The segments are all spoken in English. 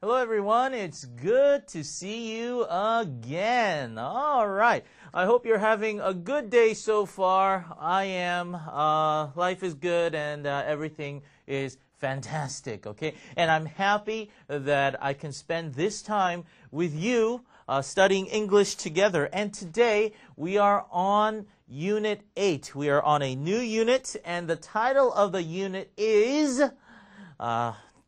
Hello, everyone. It's good to see you again. All right. I hope you're having a good day so far. I am. Uh, life is good and uh, everything is fantastic. Okay. And I'm happy that I can spend this time with you uh, studying English together. And today we are on Unit 8. We are on a new unit, and the title of the unit is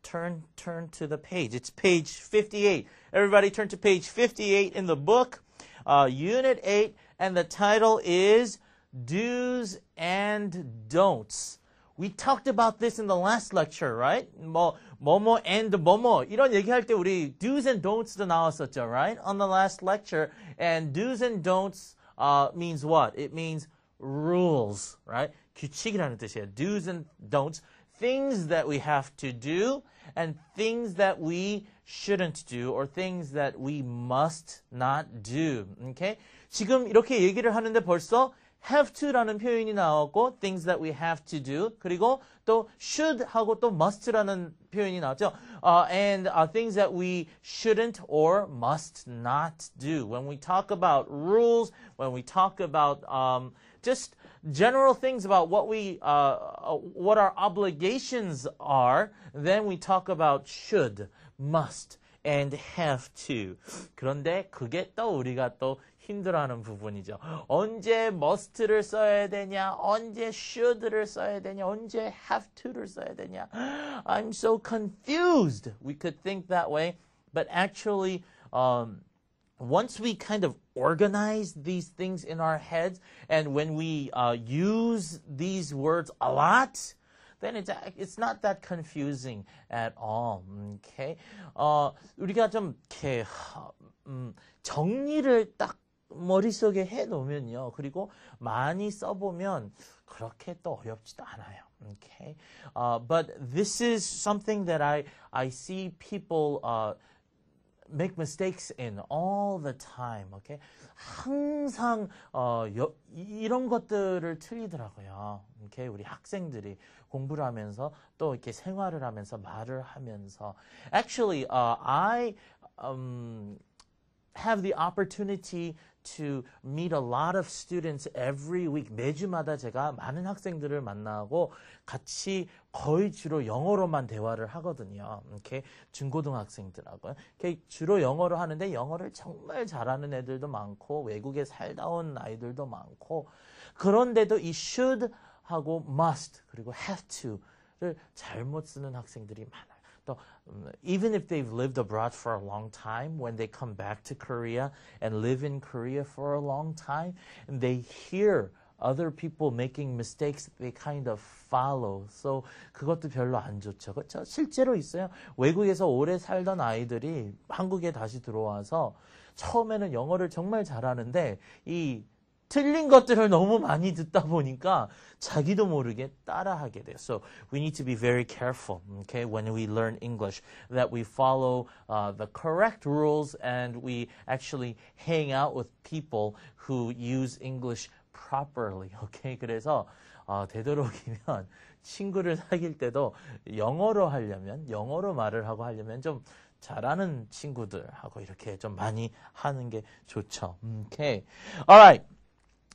Uh, turn turn to the page. It's page 58. Everybody turn to page 58 in the book, uh, Unit 8, and the title is Do's and Don'ts. We talked about this in the last lecture, right? 뭐 뭐뭐 and 뭐뭐 이런 얘기할 때 우리 do's and don'ts도 나왔었죠, right? On the last lecture, and do's and don'ts uh, means what? It means rules, right? 규칙이라는 뜻이에요. Do's and don'ts, things that we have to do and things that we shouldn't do or things that we must not do. Okay? 지금 이렇게 얘기를 하는데 벌써 have to라는 표현이 나왔고 things that we have to do 그리고 또 should 하고 또 must라는 표현이 나왔죠. Uh, and uh, things that we shouldn't or must not do. When we talk about rules, when we talk about um, just general things about what we uh, what our obligations are, then we talk about should, must, and have to. 그런데 그게 또 우리가 또 힘들어하는 부분이죠. 언제 must를 써야 되냐, 언제 should를 써야 되냐, 언제 have to를 써야 되냐. I'm so confused. We could think that way, but actually. Um, once we kind of organize these things in our heads, and when we uh, use these words a lot, then it's it's not that confusing at all. Okay, 어, 우리가 좀 이렇게 음, 정리를 딱 머릿속에 해 놓으면요. 그리고 많이 써보면 그렇게 또 어렵지도 않아요. Okay, uh, but this is something that I I see people. Uh, make mistakes in all the time. Okay? 항상 어, 여, 이런 것들을 틀리더라고요. Okay? 우리 학생들이 공부를 하면서 또 이렇게 생활을 하면서 말을 하면서 actually uh, I um, have the opportunity to meet a lot of students every week. 매주마다 제가 많은 학생들을 만나고 같이 거의 주로 영어로만 대화를 하거든요. 이렇게 중고등학생들하고. 이렇게 주로 영어로 하는데 영어를 정말 잘하는 애들도 많고 외국에 살다 온 아이들도 많고 그런데도 이 should 하고 must 그리고 have to를 잘못 쓰는 학생들이 많아요. 또 even if they've lived abroad for a long time, when they come back to Korea and live in Korea for a long time, they hear other people making mistakes, they kind of follow. So 그것도 별로 안 좋죠. 그렇죠? 실제로 있어요. 외국에서 오래 살던 아이들이 한국에 다시 들어와서 처음에는 영어를 정말 잘하는데 이 틀린 것들을 너무 많이 듣다 보니까 자기도 모르게 따라하게 돼요. So we need to be very careful, okay, when we learn English, that we follow uh, the correct rules and we actually hang out with people who use English properly, okay? 그래서 어, 되도록이면 친구를 사귈 때도 영어로 하려면 영어로 말을 하고 하려면 좀 잘하는 친구들하고 이렇게 좀 많이 하는 게 좋죠. Okay. All right.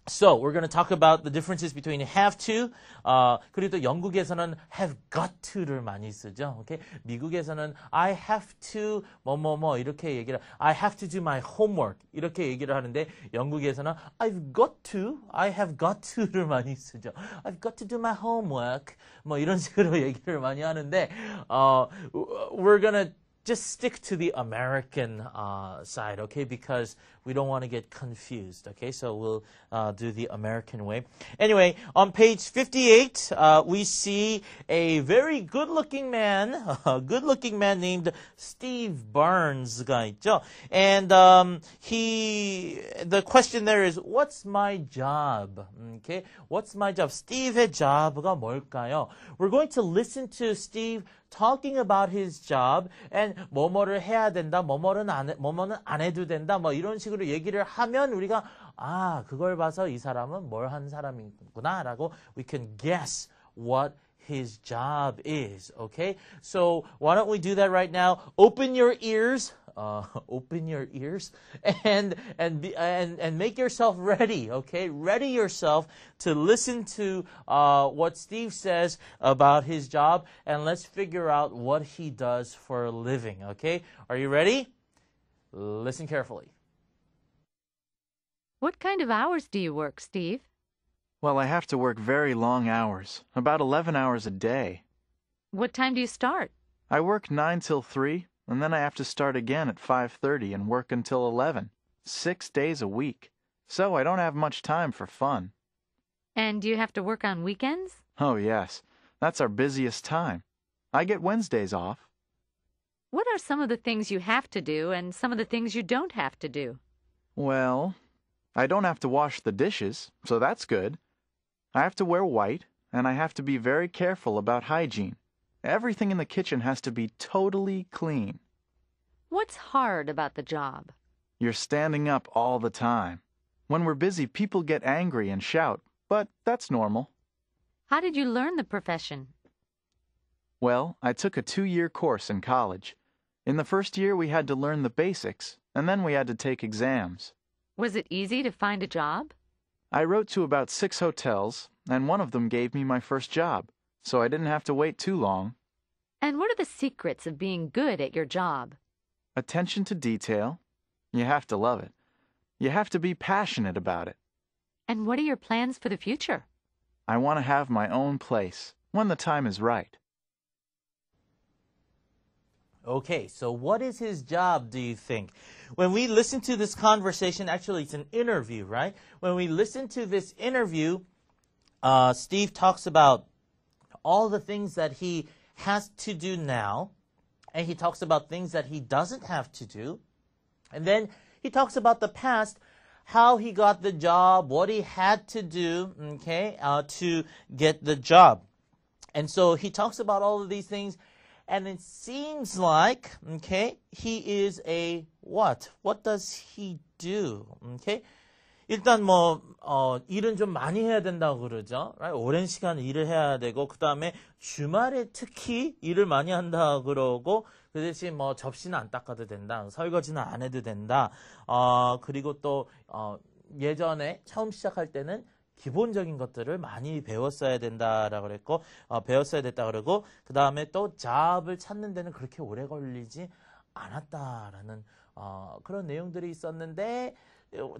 So we're going to talk about the differences between have to. 어, 그리고 또 영국에서는 have got to를 많이 쓰죠. Okay? 미국에서는 I have to 뭐뭐뭐 뭐 이렇게 얘기를 I have to do my homework 이렇게 얘기를 하는데 영국에서는 I've got to, I have got to를 많이 쓰죠. I've got to do my homework 뭐 이런 식으로 얘기를 많이 하는데 어, we're gonna just stick to the American uh, side, okay? Because we don't want to get confused, okay? So we'll uh, do the American way. Anyway, on page 58, uh, we see a very good looking man, a good looking man named Steve Barnes, 있죠? And um, he, the question there is, what's my job? Okay? What's my job? Steve의 job가 뭘까요? We're going to listen to Steve talking about his job and 뭐뭐를 해야 된다, 뭐뭐는 안, 뭐뭐는 안 해도 된다, 뭐 이런 식으로 얘기를 하면 우리가 아, 그걸 봐서 이 사람은 뭘 한 사람이구나라고 we can guess what his job is. Okay? So why don't we do that right now? Open your ears. Uh, open your ears and and be, and and make yourself ready. Okay, ready yourself to listen to uh, what Steve says about his job, and let's figure out what he does for a living. Okay, are you ready? Listen carefully. What kind of hours do you work, Steve? Well, I have to work very long hours, about 11 hours a day. What time do you start? I work 9 till 3, and then I have to start again at 5:30 and work until 11. 6 days a week. So I don't have much time for fun. And do you have to work on weekends? Oh, yes. That's our busiest time. I get Wednesdays off. What are some of the things you have to do and some of the things you don't have to do? Well, I don't have to wash the dishes, so that's good. I have to wear white, and I have to be very careful about hygiene. Everything in the kitchen has to be totally clean. What's hard about the job? You're standing up all the time. When we're busy, people get angry and shout, but that's normal. How did you learn the profession? Well, I took a two year course in college. In the first year, we had to learn the basics, and then we had to take exams. Was it easy to find a job? I wrote to about six hotels, and one of them gave me my first job, so I didn't have to wait too long. And what are the secrets of being good at your job? Attention to detail. You have to love it. You have to be passionate about it. And what are your plans for the future? I want to have my own place when the time is right. Okay, so what is his job, do you think? When we listen to this conversation, actually, it's an interview, right? When we listen to this interview, uh, Steve talks about all the things that he has to do now, and he talks about things that he doesn't have to do. And then he talks about the past, how he got the job, what he had to do, okay, uh, to get the job. And so he talks about all of these things and it seems like, okay, he is a what? What does he do? Okay. 일단 뭐, 어, 일은 좀 많이 해야 된다고 그러죠. Right? 오랜 시간 일을 해야 되고, 그 다음에 주말에 특히 일을 많이 한다 그러고, 그 대신 뭐 접시는 안 닦아도 된다. 설거지는 안 해도 된다. 어, 그리고 또, 어, 예전에 처음 시작할 때는 기본적인 것들을 많이 배웠어야 된다라고 그랬고 어, 배웠어야 됐다 그러고 그 다음에 또 잡을 찾는 데는 그렇게 오래 걸리지 않았다라는 어, 그런 내용들이 있었는데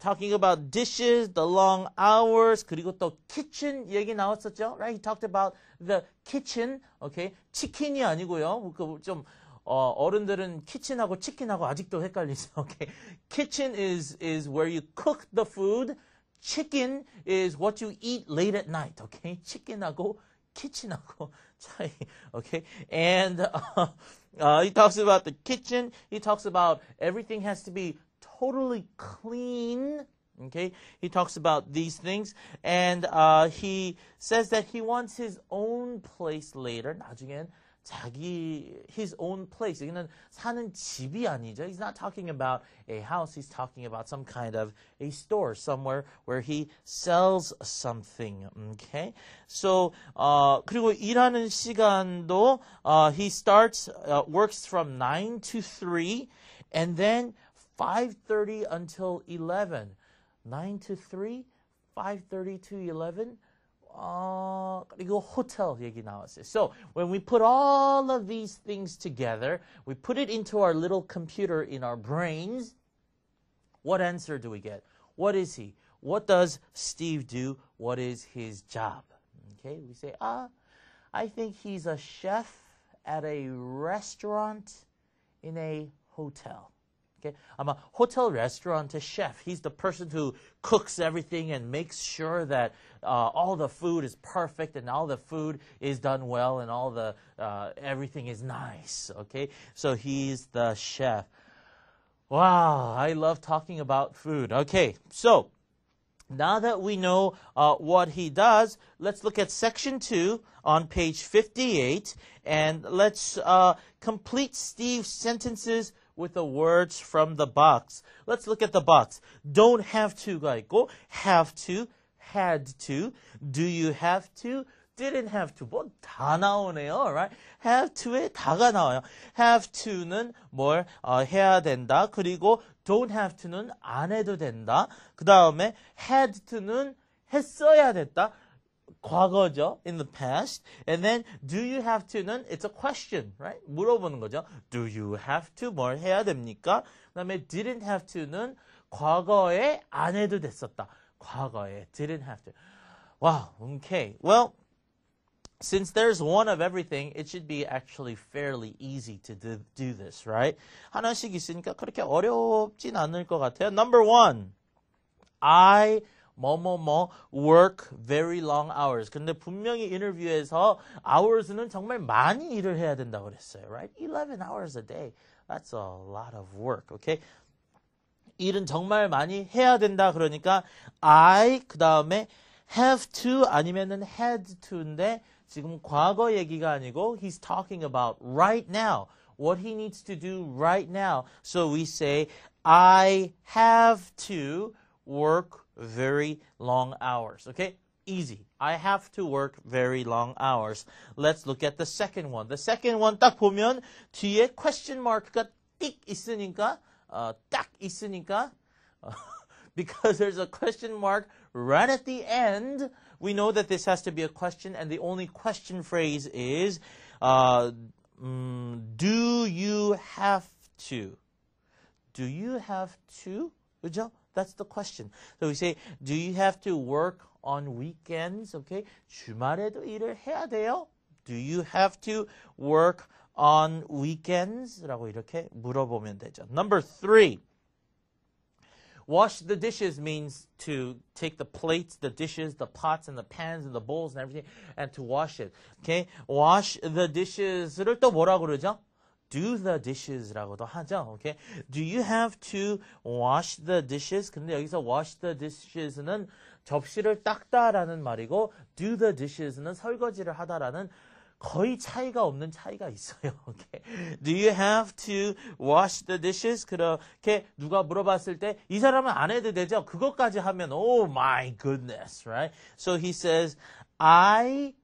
talking about dishes, the long hours, 그리고 또 kitchen 얘기 나왔었죠. Right? He talked about the kitchen. Okay? 치킨이 아니고요. 그좀 어, 어른들은 키친하고 치킨하고 아직도 헷갈리죠. Okay? Kitchen is is where you cook the food. chicken is what you eat late at night. Okay, chicken하고 kitchen하고 차이. Okay, and uh, uh, he talks about the kitchen. He talks about everything has to be totally clean. Okay, he talks about these things, and uh, he says that he wants his own place later. 나중엔 자기 his own place. 여기는 사는 집이 아니죠. He's not talking about a house. He's talking about some kind of a store somewhere where he sells something. Okay. So 어 그리고 일하는 시간도 uh, he starts uh, works from 9 to 3 and then 5:30 until 11. 9 to 3, 5:30 to 11. 어, 그리고 호텔 얘기 나왔어요. So when we put all of these things together, we put it into our little computer in our brains. What answer do we get? What is he? What does Steve do? What is his job? Okay, we say, ah, I think he's a chef at a restaurant in a hotel. Okay, I'm a hotel restaurant chef. He's the person who cooks everything and makes sure that uh, all the food is perfect and all the food is done well and all the uh, everything is nice. Okay, so he's the chef. Wow, I love talking about food. Okay, so now that we know uh, what he does, let's look at section two on page 58 and let's uh, complete Steve's sentences with the words from the box. Let's look at the box. Don't have to가 있고 have to, had to. Do you have to? didn't have to. 뭐 다 나오네요. Right? have to에 다가 나와요. have to는 뭘 어, 해야 된다. 그리고 don't have to는 안 해도 된다. 그 다음에 had to는 했어야 됐다. 과거죠. in the past. And then do you have to는 it's a question, right? 물어보는 거죠. do you have to 뭘 해야 됩니까? 그다음에 didn't have to는 과거에 안 해도 됐었다. 과거에 didn't have to. Wow, okay. Well, since there's one of everything, it should be actually fairly easy to do, do this, right? 하나씩 있으니까 그렇게 어렵진 않을 것 같아요. Number one, I 뭐뭐뭐 work very long hours. 근데 분명히 인터뷰에서 hours는 정말 많이 일을 해야 된다고 그랬어요. Right? 11 hours a day. That's a lot of work. Okay? 일은 정말 많이 해야 된다. 그러니까 I 그 다음에 have to 아니면은 had to인데 지금 과거 얘기가 아니고 he's talking about right now. What he needs to do right now. So we say I have to work very long hours. Okay? Easy. I have to work very long hours. Let's look at the second one. The second one 딱 보면 뒤에 question mark가 띡 있으니까 어, 딱 있으니까 어, because there's a question mark right at the end, we know that this has to be a question, and the only question phrase is, uh, mm, do you have to? Do you have to? 그죠? That's the question. So we say, do you have to work on weekends? Okay. 주말에도 일을 해야 돼요? Do you have to work on weekends? 라고 이렇게 물어보면 되죠. Number three. Wash the dishes means to take the plates, the dishes, the pots, and the pans, and the bowls, and everything, and to wash it. Okay? Wash the dishes를 또 뭐라 그러죠? Do the dishes라고도 하죠. Okay? Do you have to wash the dishes? 근데 여기서 wash the dishes는 접시를 닦다라는 말이고 do the dishes는 설거지를 하다라는 거의 차이가 없는 차이가 있어요. Okay. Do you have to wash the dishes? 그렇게 누가 물어봤을 때 이 사람은 안 해도 되죠. 그것까지 하면 oh my goodness, right? So he says I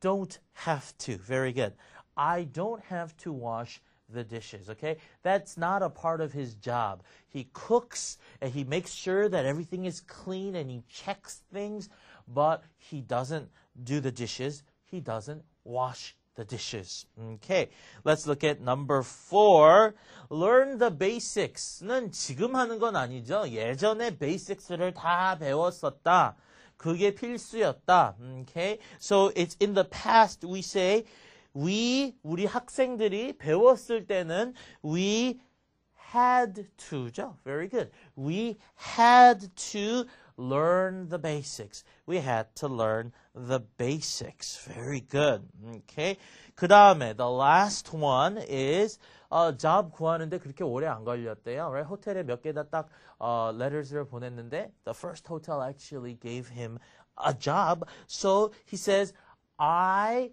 don't have to. Very good. I don't have to wash the dishes, okay? That's not a part of his job. He cooks and he makes sure that everything is clean and he checks things, but he doesn't do the dishes. He doesn't wash the dishes. Okay, let's look at number four. Learn the basics는 지금 하는 건 아니죠. 예전에 basics를 다 배웠었다. 그게 필수였다. Okay, so it's in the past we say we 우리 학생들이 배웠을 때는 we had to죠. Very good. We had to learn the basics. We had to learn the basics. Very good. Okay. 그 다음에 the last one is 어, job 구하는데 그렇게 오래 안 걸렸대요. Right? 호텔에 몇 개다 딱 어, letters를 보냈는데 the first hotel actually gave him a job. So he says, I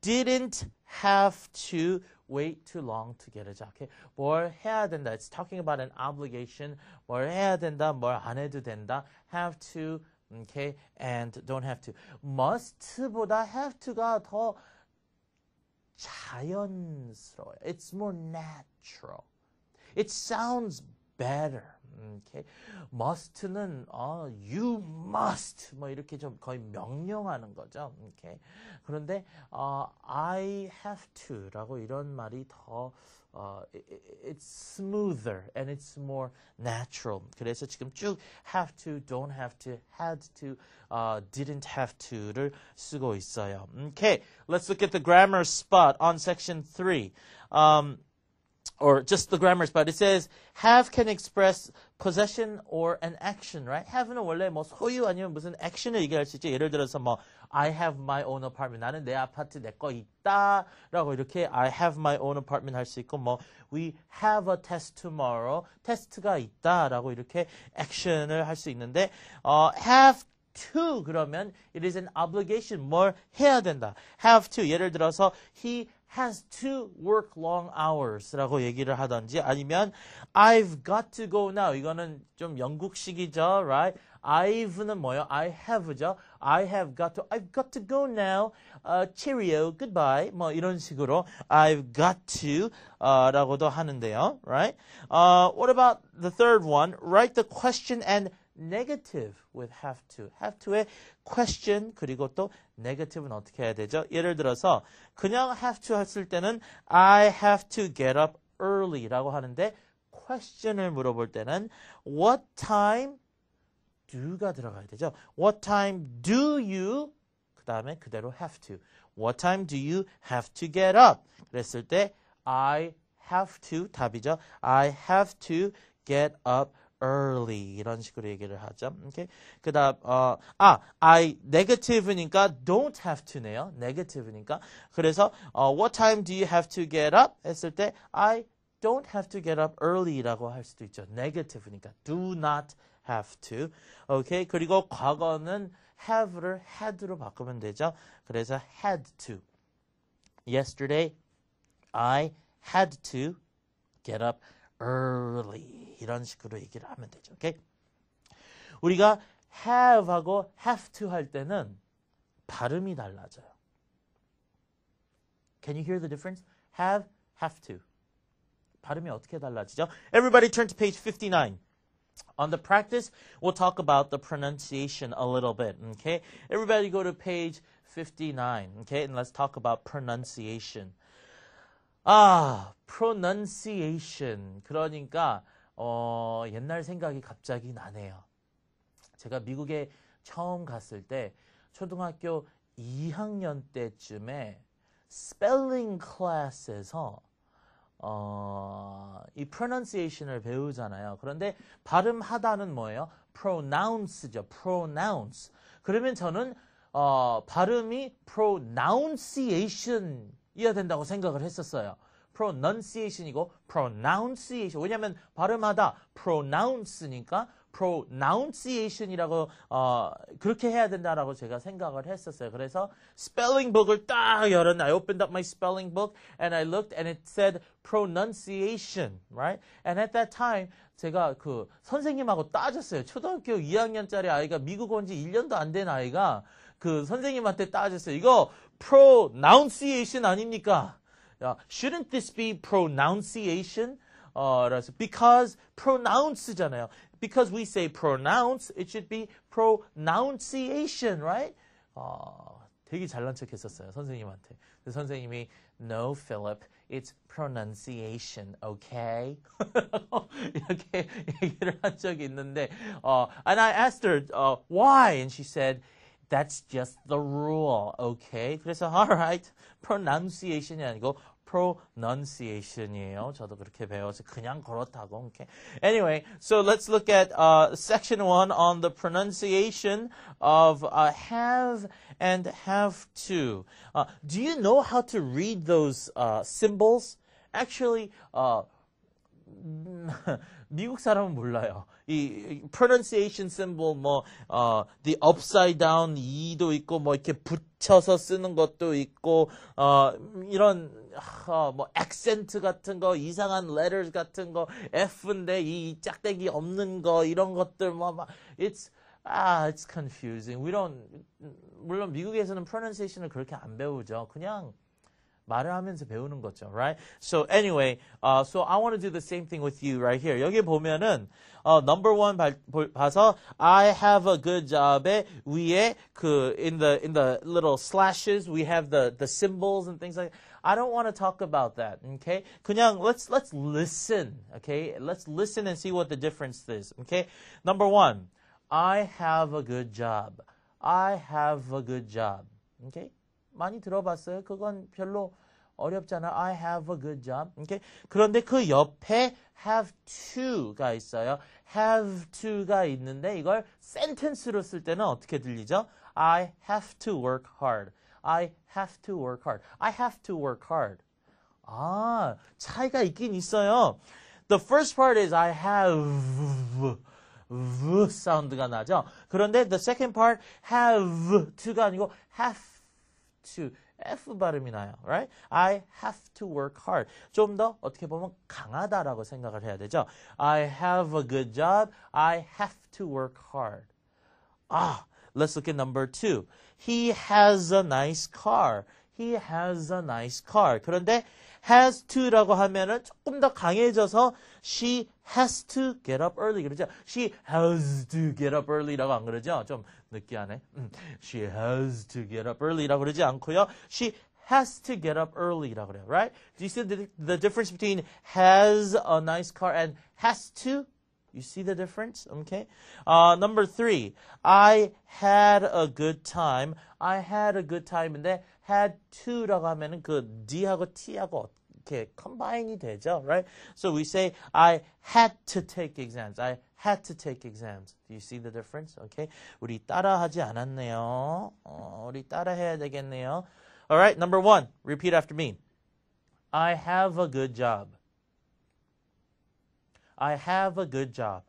didn't have to wait too long to get a job. Okay? 뭘 해야 된다. It's talking about an obligation. 뭘 해야 된다. 뭘 안 해도 된다. Have to. Okay? And don't have to. Must보다 have to가 더 자연스러워요. It's more natural. It sounds better. Okay. must는 어, you must 뭐 이렇게 좀 거의 명령하는 거죠. Okay. 그런데 어, I have to라고 이런 말이 더 어, it's smoother and it's more natural. 그래서 지금 쭉 have to, don't have to, had to, uh, didn't have to를 쓰고 있어요. Okay, let's look at the grammar spot on section 3. Um, or just the grammar spot. It says have can express possession or an action, right? have는 원래 뭐 소유 아니면 무슨 action을 얘기할 수 있죠. 예를 들어서 뭐 I have my own apartment. 나는 내 아파트 내 거 있다라고 이렇게 I have my own apartment 할 수 있고 뭐 we have a test tomorrow. 테스트가 있다라고 이렇게 action을 할 수 있는데 어 have to 그러면 it is an obligation 뭘 해야 된다. have to 예를 들어서 he has to work long hours라고 얘기를 하든지 아니면 I've got to go now 이거는 좀 영국식이죠, right? I've는 뭐요? I have죠. I have got to. I've got to go now. Uh, cheerio, goodbye. 뭐 이런 식으로 I've got to uh, 라고도 하는데요, right? Uh, what about the third one? Write the question and negative with have to. have to의 question 그리고 또 negative는 어떻게 해야 되죠? 예를 들어서 그냥 have to 했을 때는 I have to get up early라고 하는데 question을 물어볼 때는 what time do가 들어가야 되죠. What time do you 그 다음에 그대로 have to. What time do you have to get up? 그랬을 때 I have to 답이죠. I have to get up early 이런 식으로 얘기를 하죠. 오케이. 그다음 어, 아, I negative니까 don't have to네요. negative니까. 그래서 어, what time do you have to get up 했을 때 I don't have to get up early라고 할 수도 있죠. negative니까 do not have to. 오케이. 그리고 과거는 have를 had로 바꾸면 되죠. 그래서 had to. Yesterday I had to get up early. 이런 식으로 얘기를 하면 되죠. 오케이? 우리가 have하고 have to 할 때는 발음이 달라져요. Can you hear the difference? have, have to. 발음이 어떻게 달라지죠? Everybody turn to page 59. On the practice, we'll talk about the pronunciation a little bit, okay? Everybody go to page 59, okay? And let's talk about pronunciation. 아, pronunciation. 그러니까 어, 옛날 생각이 갑자기 나네요. 제가 미국에 처음 갔을 때 초등학교 2학년 때쯤에 스펠링 클래스에서 어, 이 pronunciation을 배우잖아요. 그런데 발음하다는 뭐예요? pronounce죠. pronounce. 그러면 저는 어, 발음이 pronunciation이어야 된다고 생각을 했었어요. Pronunciation이고 pronunciation. 왜냐하면 발음하다 pronounce니까 pronunciation이라고 어, 그렇게 해야 된다라고 제가 생각을 했었어요. 그래서 spelling book을 딱 열었나. I opened up my spelling book and I looked and it said pronunciation, right? And at that time 제가 그 선생님하고 따졌어요. 초등학교 2학년짜리 아이가 미국 온 지 1년도 안 된 아이가 그 선생님한테 따졌어요. 이거 pronunciation 아닙니까? shouldn't this be pronunciation? 어, 그래서 because pronounce잖아요. Because we say pronounce, it should be pronunciation, right? 어, 되게 잘난 척 했었어요, 선생님한테. 근데 선생님이 No, Philip, it's pronunciation, okay? 이렇게 얘기를 한 적이 있는데, 어, and I asked her uh, why, and she said, That's just the rule, okay? 그래서 alright, pronunciation이 아니고 pronunciation이에요. 저도 그렇게 배워서 그냥 그렇다고. Okay. Anyway, so let's look at uh, section one on the pronunciation of uh, have and have to. Uh, do you know how to read those uh, symbols? Actually, uh, 미국 사람은 몰라요. 이 pronunciation symbol 뭐 어, the upside down e도 있고 뭐 이렇게 붙 여서 쓰는 것도 있고 어, 이런 어, 뭐 accent 같은 거 이상한 letters 같은 거 F인데 이 짝대기 없는 거 이런 것들 뭐막 it's 아, it's confusing. We don't 물론 미국에서는 pronunciation을 그렇게 안 배우죠. 그냥 말을 하면서 배우는 거죠, right? So anyway, uh, so I want to do the same thing with you right here. 여기 보면은 uh, number one 봐, 봐서 I have a good job에 위에 그 in the in the little slashes we have the the symbols and things like. That. I don't want to talk about that. Okay, 그냥 let's let's listen. Okay, let's listen and see what the difference is. Okay, number one, I have a good job. I have a good job. Okay. 많이 들어봤어요. 그건 별로 어렵잖아. I have a good job. Okay? 그런데 그 옆에 have to가 있어요. have to가 있는데 이걸 sentence로 쓸 때는 어떻게 들리죠? I have to work hard. I have to work hard. I have to work hard. 아, 차이가 있긴 있어요. The first part is I have v 사운드가 나죠. 그런데 the second part have to가 아니고 have to F 발음이 나요. Right? I have to work hard. 좀 더 어떻게 보면 강하다라고 생각을 해야 되죠. I have a good job. I have to work hard. Ah, let's look at number two. He has a nice car. He has a nice car. 그런데 has to라고 하면은 조금 더 강해져서 she has to get up early 그러죠. She has to get up early라고 안 그러죠. 좀 느끼하네. 음, she has to get up early라고 그러지 않고요. She has to get up early라고 그래요. Right? Do you see the, the difference between has a nice car and has to? You see the difference? Okay. Uh, number three, I had a good time. I had a good time인데 had to라고 하면은 그 D하고 T하고 이렇게 combine이 되죠, right? So we say I had to take exams. I had to take exams. Do you see the difference? Okay. 우리 따라하지 않았네요. 어, 우리 따라해야 되겠네요. All right. Number one, repeat after me. I have a good job. I have a good job.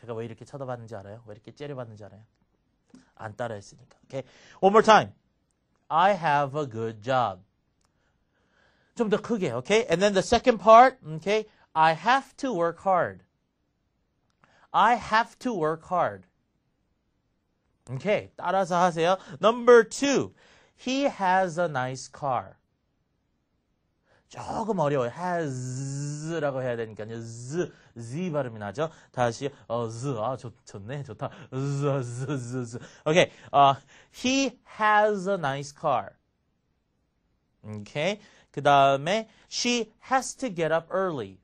제가 왜 이렇게 쳐다봤는지 알아요? 왜 이렇게 째려봤는지 알아요? 안 따라했으니까. Okay. One more time. I have a good job. 좀 더 크게. Okay. And then the second part. Okay. I have to work hard. I have to work hard. Okay. 따라서 하세요. Number two. He has a nice car. 조금 어려워요. has라고 해야 되니까요. z, z 발음이 나죠. 다시 어, z, 아, 좋, 좋네, 좋다. z, z, z, z. Okay, uh, he has a nice car. Okay, 그 다음에 she has to get up early.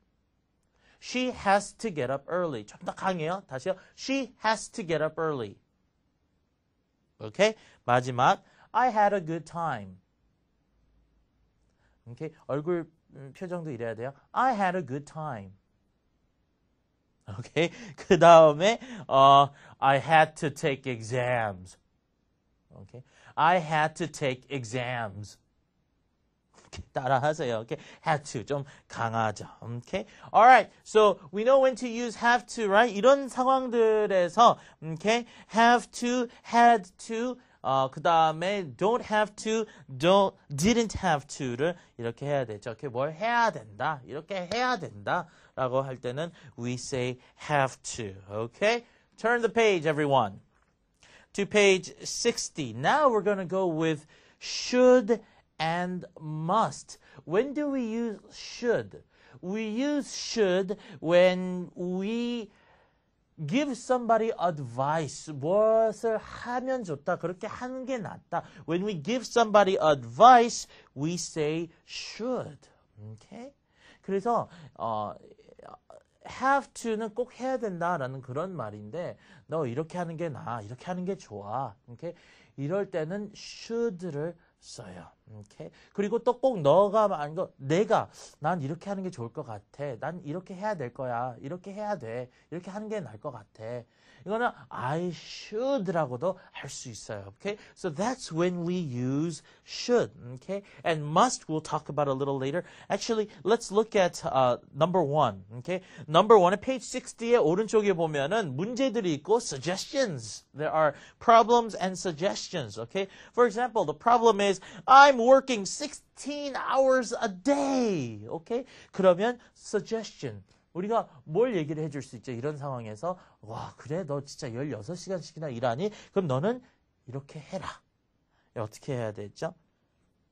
She has to get up early. 좀 더 강해요. 다시요. She has to get up early. Okay, 마지막 I had a good time. Okay? 얼굴 표정도 이래야 돼요. I had a good time. Okay? 그 다음에 uh, I had to take exams. Okay? I had to take exams. 따라하세요. Okay? Had to 좀 강하죠. Okay? Alright. So we know when to use have to, right? 이런 상황들에서 okay? have to, had to 어, 그 다음에 don't have to, don't, didn't have to를 이렇게 해야 되죠. 이렇게 뭘 해야 된다. 이렇게 해야 된다. 라고 할 때는 we say have to. Okay? Turn the page, everyone. To page 60. Now we're going to go with should and must. When do we use should? We use should when we give somebody advice. 무엇을 하면 좋다. 그렇게 하는 게 낫다. When we give somebody advice, we say should. Okay? 그래서 어, have to는 꼭 해야 된다라는 그런 말인데 너 이렇게 하는 게 나아. 이렇게 하는 게 좋아. Okay? 이럴 때는 should를 써요. 오케이. 그리고 또 꼭 너가 거 내가 난 이렇게 하는 게 좋을 것 같아. 난 이렇게 해야 될 거야. 이렇게 해야 돼. 이렇게 하는 게 나을 것 같아. 이거는 I should라고도 할 수 있어요. Okay? So that's when we use should. Okay? And must we'll talk about a little later. Actually, let's look at uh, number one. Okay? Number one, page 60의 오른쪽에 보면은 문제들이 있고 suggestions. There are problems and suggestions. Okay? For example, the problem is I'm working 16 hours a day. Okay? 그러면 suggestion. 우리가 뭘 얘기를 해줄 수 있죠? 이런 상황에서 와 그래 너 진짜 16시간씩이나 일하니? 그럼 너는 이렇게 해라. 어떻게 해야 되죠?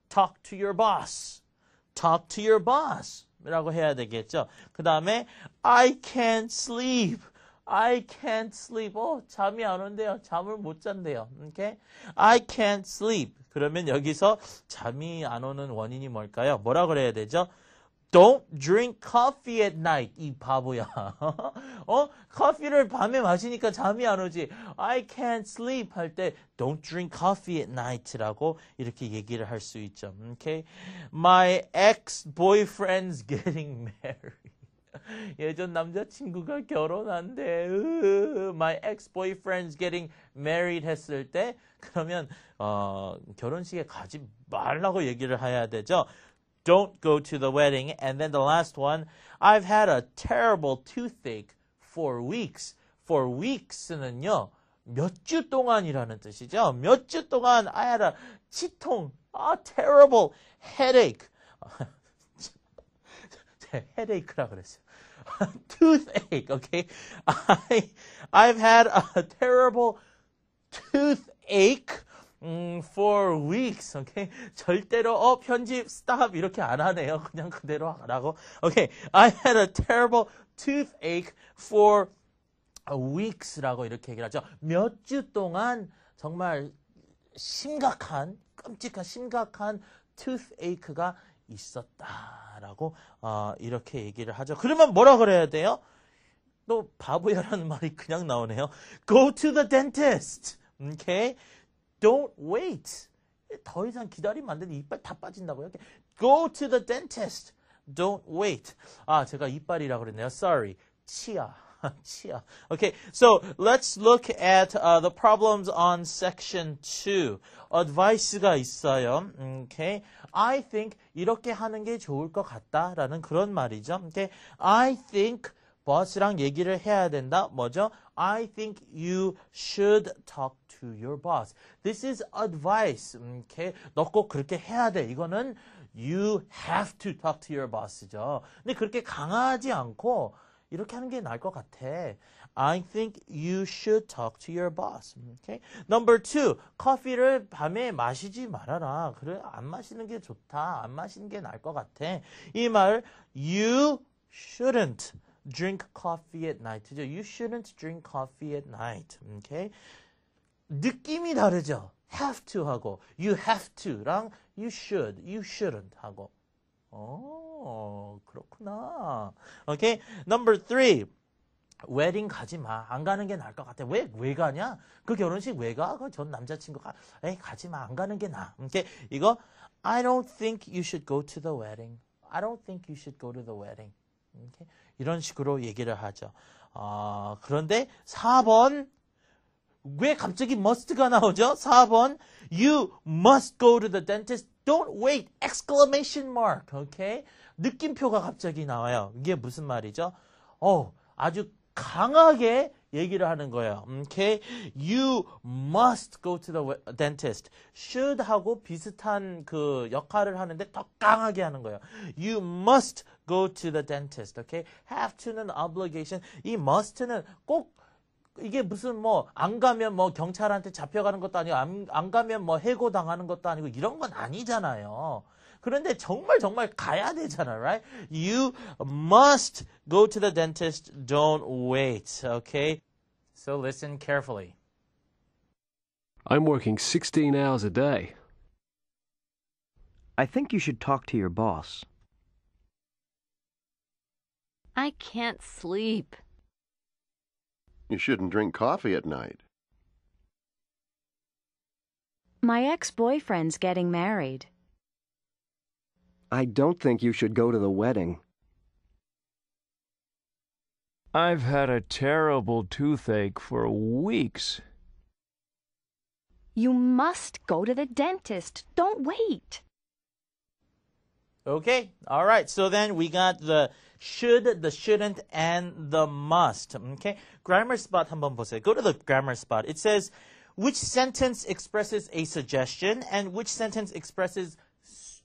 Talk to your boss. Talk to your boss. 라고 해야 되겠죠. 그 다음에 I can't sleep. I can't sleep. 어, 잠이 안 온대요. 잠을 못 잔대요. Okay? I can't sleep. 그러면 여기서 잠이 안 오는 원인이 뭘까요? 뭐라 그래야 되죠? Don't drink coffee at night. 이 바보야. 어? 커피를 밤에 마시니까 잠이 안 오지. I can't sleep 할 때 don't drink coffee at night라고 이렇게 얘기를 할 수 있죠. Okay? My ex-boyfriend's getting married. 예전 남자친구가 결혼한대. My ex-boyfriend's getting married 했을 때 그러면 어, 결혼식에 가지 말라고 얘기를 해야 되죠. don't go to the wedding. And then the last one, I've had a terrible toothache for weeks. For weeks는요, 몇 주 동안이라는 뜻이죠. 몇 주 동안 I had a 치통, a terrible headache. headache라 그랬어요. toothache, okay? I, I've had a terrible toothache 음, for weeks, okay? 절대로 어 편집 stop 이렇게 안 하네요. 그냥 그대로 하라고. Okay, I had a terrible toothache for weeks라고 이렇게 얘기를 하죠. 몇 주 동안 정말 심각한, 끔찍한 심각한 toothache가 있었다라고 어, 이렇게 얘기를 하죠. 그러면 뭐라 그래야 돼요? 또 바보야라는 말이 그냥 나오네요. Go to the dentist. Okay? Don't wait. 더 이상 기다리면 안 되는데 이빨 다 빠진다고요. Go to the dentist. Don't wait. 아, 제가 이빨이라고 그랬네요. Sorry. 치아. 치아. Okay, so let's look at uh, the problems on section 2. advice가 있어요. Okay. I think 이렇게 하는 게 좋을 것 같다라는 그런 말이죠. Okay. I think boss랑 얘기를 해야 된다. 뭐죠? I think you should talk to your boss. This is advice. Okay. 너꼭 그렇게 해야 돼. 이거는 you have to talk to your boss죠. 근데 그렇게 강하지 않고 이렇게 하는 게 나을 것 같아. I think you should talk to your boss. Okay? Number two, 커피를 밤에 마시지 말아라. 그래, 안 마시는 게 좋다. 안 마시는 게 나을 것 같아. 이 말, you shouldn't drink coffee at night. You shouldn't drink coffee at night. Okay? 느낌이 다르죠? have to 하고, you have to랑 you should, you shouldn't 하고. 어, 그렇구나. 오케이. Number three. 웨딩 가지 마. 안 가는 게 나을 것 같아. 왜, 왜 가냐? 그 결혼식 왜 가? 그 전 남자친구가, 에이, 가지 마. 안 가는 게 나아. 오케이. 이거, I don't think you should go to the wedding. I don't think you should go to the wedding. 오케이. 이런 식으로 얘기를 하죠. 어, 그런데 4번, 왜 갑자기 must가 나오죠? 4번, you must go to the dentist. Don't wait! exclamation mark. Okay? 느낌표가 갑자기 나와요. 이게 무슨 말이죠? 어, 아주 강하게 얘기를 하는 거예요. Okay? You must go to the dentist. should 하고 비슷한 그 역할을 하는데 더 강하게 하는 거예요. You must go to the dentist. Okay? have to는 obligation. 이 must는 꼭 이게 무슨 뭐 안 가면 뭐 경찰한테 잡혀가는 것도 아니고 안, 안 가면 뭐 해고 당하는 것도 아니고 이런 건 아니잖아요. 그런데 정말 정말 가야 되잖아, right? You must go to the dentist. Don't wait. Okay? So listen carefully. I'm working 16 hours a day. I think you should talk to your boss. I can't sleep. You shouldn't drink coffee at night. My ex boyfriend's getting married. I don't think you should go to the wedding. I've had a terrible toothache for weeks. You must go to the dentist. Don't wait. Okay, all right. So then we got the should, the shouldn't, and the must. Okay, grammar spot 한번 보세요. Go to the grammar spot. It says which sentence expresses a suggestion and which sentence expresses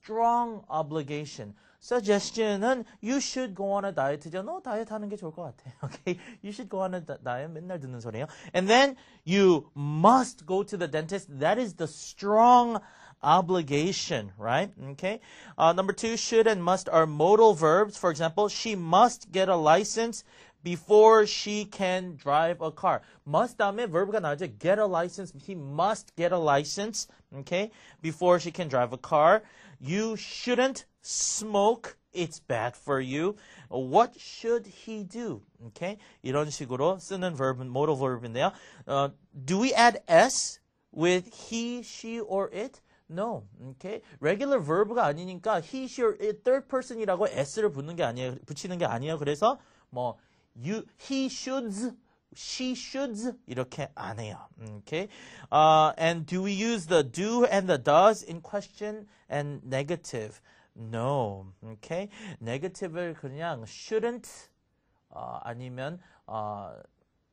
strong obligation. suggestion은 you should go on a diet죠. 너 다이어트 하는 게 좋을 것 같아. Okay? You should go on a diet. 맨날 듣는 소리예요. And then you must go to the dentist. That is the strong obligation, right? Okay. Uh, number two, should and must are modal verbs. For example, she must get a license before she can drive a car. must 다음에 verb가 나오죠. get a license. He must get a license, okay, before she can drive a car. You shouldn't smoke. It's bad for you. What should he do? Okay. 이런 식으로 쓰는 verb, modal verb인데요. Uh, do we add s with he, she, or it? No. Okay. Regular verb가 아니니까 he, she, or it, third person이라고 s를 붙는 게 아니에요. 붙이는 게 아니에요. 그래서 뭐 you, he shoulds she shoulds 이렇게 안 해요. Okay. Uh, and do we use the do and the does in question and negative? No. Okay. negative를 그냥 shouldn't 어, 아니면 어,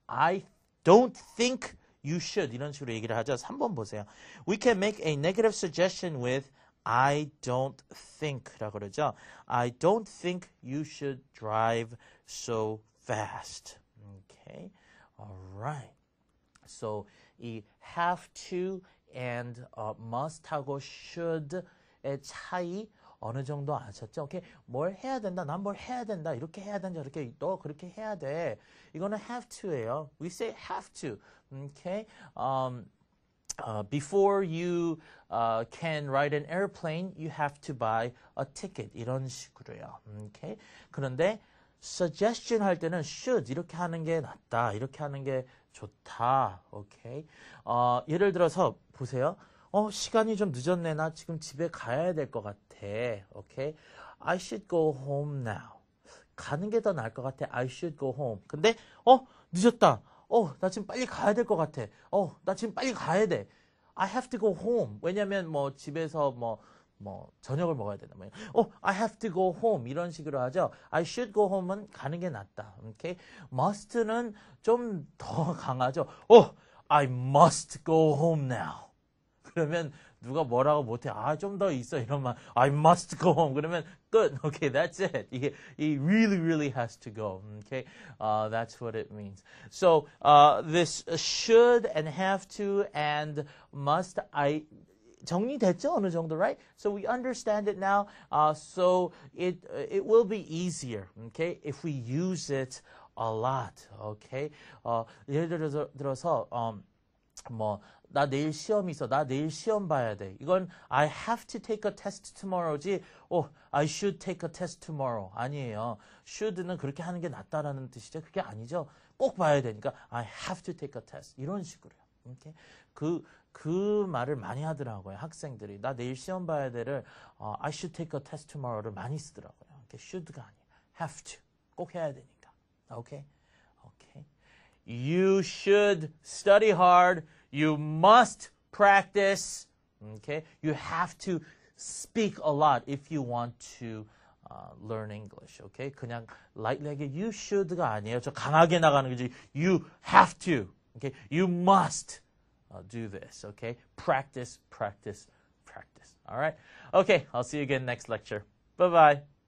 I don't think you should 이런 식으로 얘기를 하죠. 3번 보세요. We can make a negative suggestion with I don't think라고 그러죠. I don't think you should drive so fast. Okay. All right. So 이 have to and uh, must하고 should의 차이 어느 정도 아셨죠? 오케이. 뭘 해야 된다. 난 뭘 해야 된다. 이렇게 해야 된다. 이렇게 너 그렇게 해야 돼. 이거는 have to예요. We say have to. Okay. Um, uh, before you uh, can ride an airplane, you have to buy a ticket. 이런 식으로요. Okay? 그런데 suggestion 할 때는 should 이렇게 하는 게 낫다. 이렇게 하는 게 좋다. 오케이. 어, 예를 들어서 보세요. 어, 시간이 좀 늦었네. 나 지금 집에 가야 될 것 같아. 오케이. I should go home now. 가는 게 더 나을 것 같아. I should go home. 근데 어, 늦었다. 어, 나 지금 빨리 가야 될 것 같아. 어, 나 지금 빨리 가야 돼. I have to go home. 왜냐면 뭐 집에서 뭐, 뭐 저녁을 먹어야 되나 뭐. 어, I have to go home 이런 식으로 하죠. I should go home은 가는 게 낫다. 오케이. must는 좀 더 강하죠. 어, I must go home now. 그러면 누가 뭐라고 못해. 아, 좀 더 있어. 이러면 I must go home. 그러면 끝. Okay, that's it. 이게 he really, really has to go. Okay, uh, that's what it means. So uh, this should and have to and must I 정리됐죠 어느 정도, right? So we understand it now. Uh, so it it will be easier, okay, if we use it a lot, okay. 어, 예를 들어서 들어서 um, 뭐, 나 내일 시험 있어. 나 내일 시험 봐야 돼. 이건 I have to take a test tomorrow지. 어, I should take a test tomorrow. 아니에요. should는 그렇게 하는 게 낫다라는 뜻이죠. 그게 아니죠. 꼭 봐야 되니까 I have to take a test. 이런 식으로요. 오케이? 그, 그 말을 많이 하더라고요. 학생들이. 나 내일 시험 봐야 돼를 어, I should take a test tomorrow를 많이 쓰더라고요. 이게 should가 아니에요. have to. 꼭 해야 되니까. 오케이? 오케이. You should study hard. You must practice. Okay? You have to speak a lot if you want to uh, learn English. Okay? 그냥 lightly하게 you should가 아니에요. 저 강하게 나가는 거지. You have to. Okay? You must uh, do this. Okay? Practice, practice, practice. All right? Okay, I'll see you again next lecture. Bye bye.